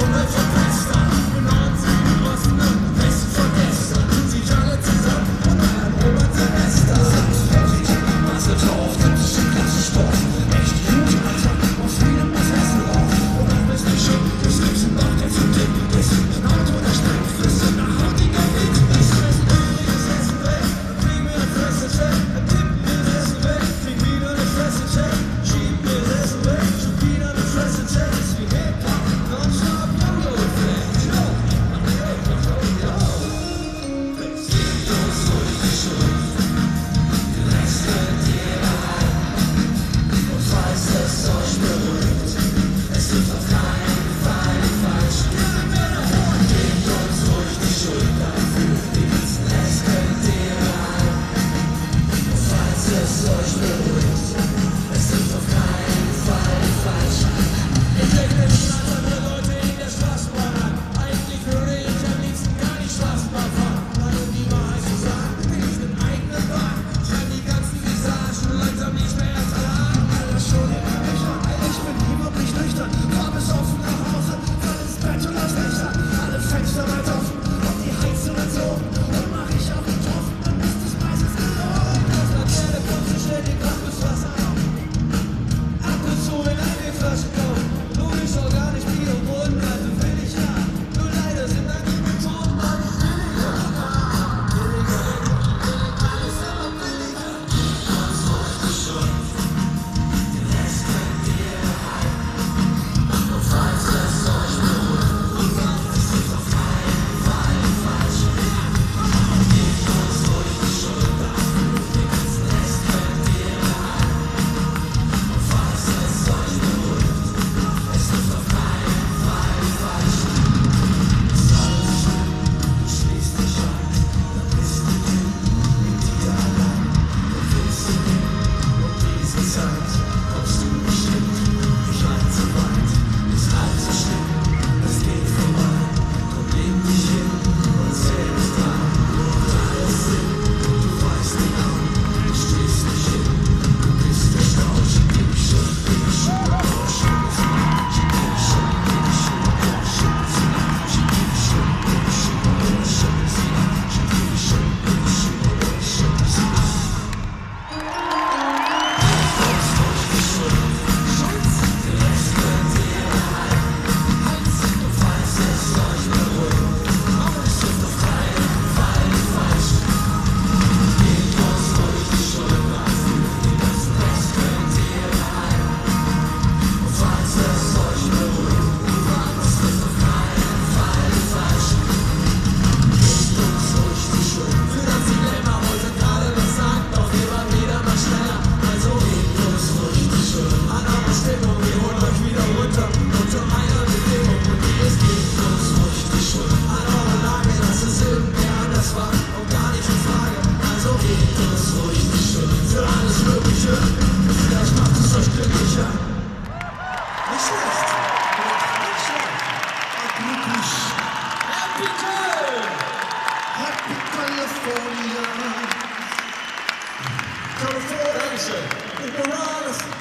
from the California. Dankeschön. Morales.